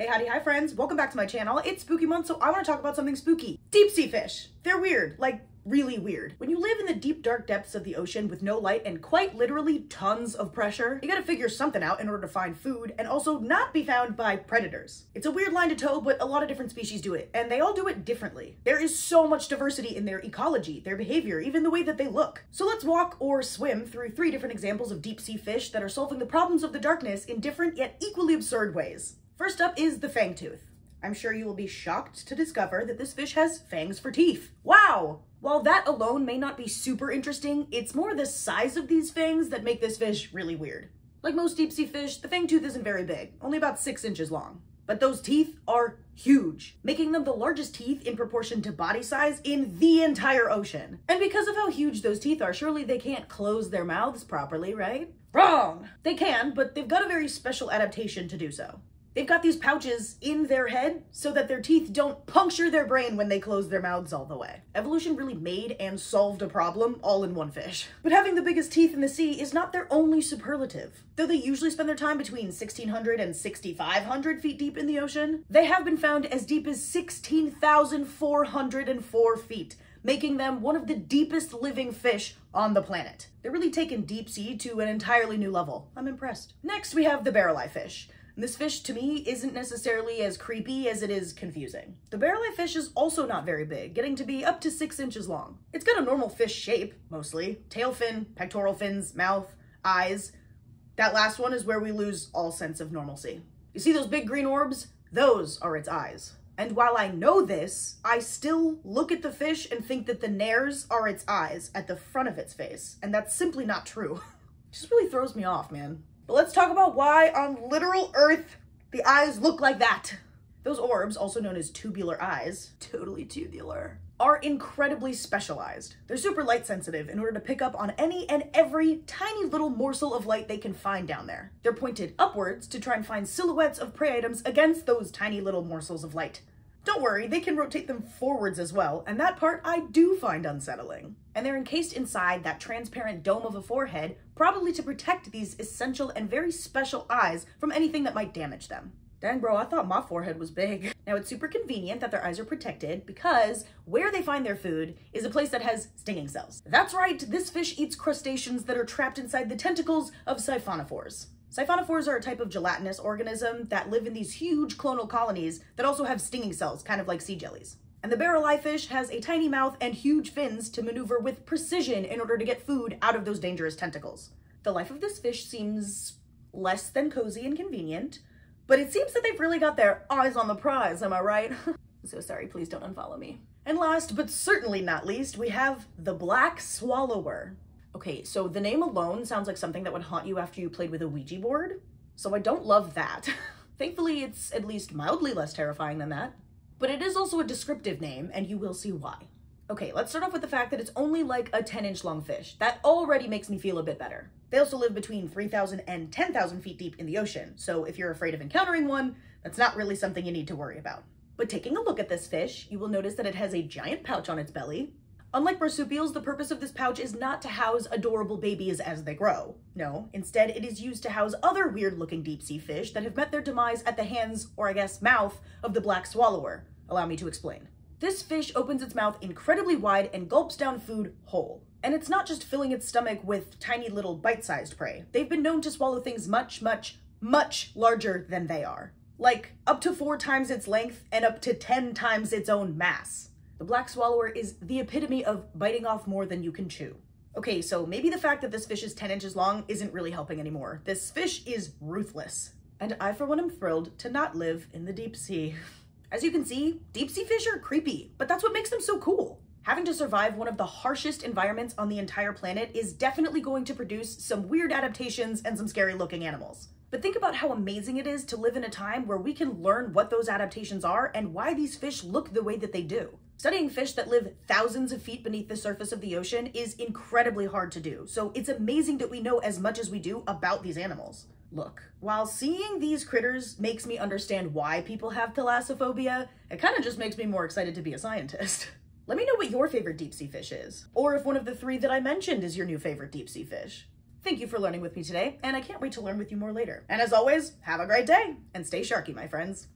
Hey, howdy, hi friends. Welcome back to my channel. It's spooky month, so I want to talk about something spooky. Deep sea fish. They're weird, like really weird. When you live in the deep dark depths of the ocean with no light and quite literally tons of pressure, you gotta figure something out in order to find food and also not be found by predators. It's a weird line to toe, but a lot of different species do it, and they all do it differently. There is so much diversity in their ecology, their behavior, even the way that they look. So let's walk or swim through three different examples of deep sea fish that are solving the problems of the darkness in different yet equally absurd ways. First up is the fangtooth. I'm sure you will be shocked to discover that this fish has fangs for teeth. Wow! While that alone may not be super interesting, it's more the size of these fangs that make this fish really weird. Like most deep sea fish, the fangtooth isn't very big, only about 6 inches long. But those teeth are huge, making them the largest teeth in proportion to body size in the entire ocean. And because of how huge those teeth are, surely they can't close their mouths properly, right? Wrong! They can, but they've got a very special adaptation to do so. They've got these pouches in their head so that their teeth don't puncture their brain when they close their mouths all the way. Evolution really made and solved a problem all in one fish. But having the biggest teeth in the sea is not their only superlative. Though they usually spend their time between 1600 and 6500 feet deep in the ocean, they have been found as deep as 16,404 feet, making them one of the deepest living fish on the planet. They're really taken deep sea to an entirely new level. I'm impressed. Next, we have the barrel eye fish. This fish, to me, isn't necessarily as creepy as it is confusing. The barrel-eye fish is also not very big, getting to be up to 6 inches long. It's got a normal fish shape, mostly. Tail fin, pectoral fins, mouth, eyes. That last one is where we lose all sense of normalcy. You see those big green orbs? Those are its eyes. And while I know this, I still look at the fish and think that the nares are its eyes at the front of its face, and that's simply not true. It just really throws me off, man. But let's talk about why on literal Earth the eyes look like that. Those orbs, also known as tubular eyes, totally tubular, are incredibly specialized. They're super light sensitive in order to pick up on any and every tiny little morsel of light they can find down there. They're pointed upwards to try and find silhouettes of prey items against those tiny little morsels of light. Don't worry, they can rotate them forwards as well, and that part I do find unsettling. And they're encased inside that transparent dome of a forehead, probably to protect these essential and very special eyes from anything that might damage them. Dang bro, I thought my forehead was big. Now it's super convenient that their eyes are protected because where they find their food is a place that has stinging cells. That's right, this fish eats crustaceans that are trapped inside the tentacles of siphonophores. Siphonophores are a type of gelatinous organism that live in these huge clonal colonies that also have stinging cells, kind of like sea jellies. And the barrel eye fish has a tiny mouth and huge fins to maneuver with precision in order to get food out of those dangerous tentacles. The life of this fish seems less than cozy and convenient, but it seems that they've really got their eyes on the prize, am I right? so sorry, please don't unfollow me. And last, but certainly not least, we have the black swallower. Okay, so the name alone sounds like something that would haunt you after you played with a Ouija board, so I don't love that. Thankfully, it's at least mildly less terrifying than that. But it is also a descriptive name, and you will see why. Okay, let's start off with the fact that it's only like a 10 inch long fish. That already makes me feel a bit better. They also live between 3,000 and 10,000 feet deep in the ocean, so if you're afraid of encountering one, that's not really something you need to worry about. But taking a look at this fish, you will notice that it has a giant pouch on its belly, Unlike marsupials, the purpose of this pouch is not to house adorable babies as they grow. No, instead it is used to house other weird-looking deep-sea fish that have met their demise at the hands, or I guess mouth, of the black swallower. Allow me to explain. This fish opens its mouth incredibly wide and gulps down food whole. And it's not just filling its stomach with tiny little bite-sized prey. They've been known to swallow things much, much, much larger than they are. Like, up to four times its length and up to 10 times its own mass. The black swallower is the epitome of biting off more than you can chew. Okay, so maybe the fact that this fish is 10 inches long isn't really helping anymore. This fish is ruthless. And I, for one, am thrilled to not live in the deep sea. As you can see, deep sea fish are creepy, but that's what makes them so cool. Having to survive one of the harshest environments on the entire planet is definitely going to produce some weird adaptations and some scary looking animals. But think about how amazing it is to live in a time where we can learn what those adaptations are and why these fish look the way that they do. Studying fish that live thousands of feet beneath the surface of the ocean is incredibly hard to do, so it's amazing that we know as much as we do about these animals. Look, while seeing these critters makes me understand why people have thalassophobia, it kind of just makes me more excited to be a scientist. Let me know what your favorite deep sea fish is, or if one of the three that I mentioned is your new favorite deep sea fish. Thank you for learning with me today, and I can't wait to learn with you more later. And as always, have a great day, and stay sharky, my friends.